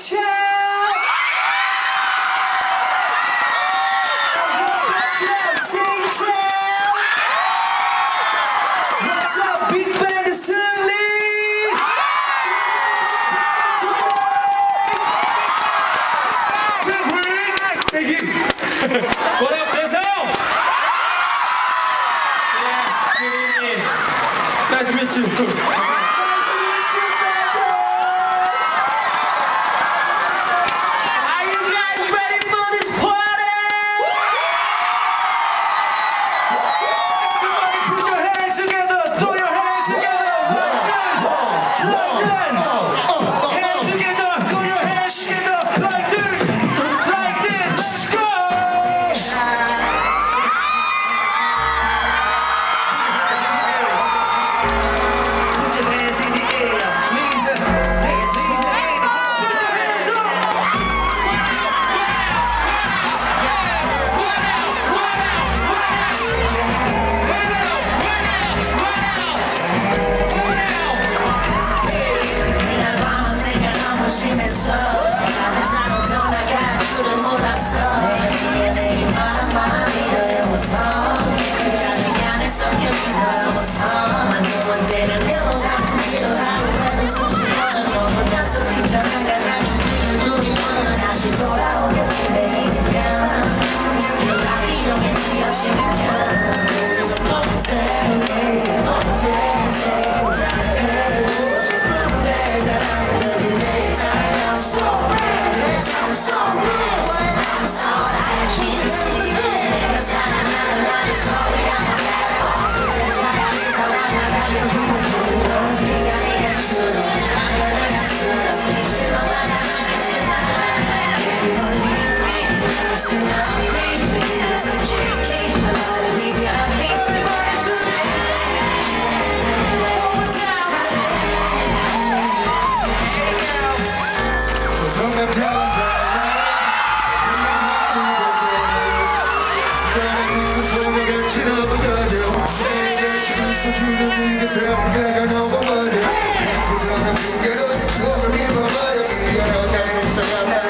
What's like Remember, remember, remember, remember,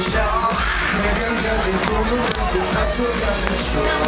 shaka como um canto natural do